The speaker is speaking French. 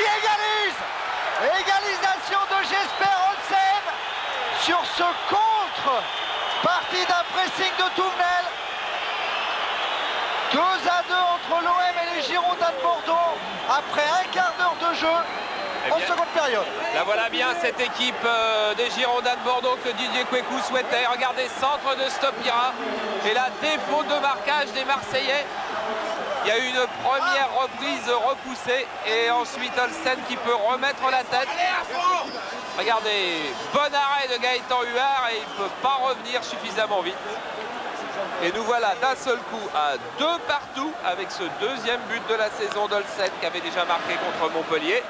égalise Égalisation de Jesper Olsen sur ce contre parti d'un pressing de Tournel. 2 à 2 entre l'OM et les Girondins de Bordeaux après un quart d'heure de jeu eh en seconde période. La voilà bien cette équipe euh, des Girondins de Bordeaux que Didier Cuecou souhaitait. Regardez, centre de Stopira et la défaut de marquage des Marseillais il y a une première reprise repoussée et ensuite Olsen qui peut remettre la tête. Regardez, bon arrêt de Gaëtan Huard et il ne peut pas revenir suffisamment vite. Et nous voilà d'un seul coup à deux partout avec ce deuxième but de la saison d'Olsen qui avait déjà marqué contre Montpellier.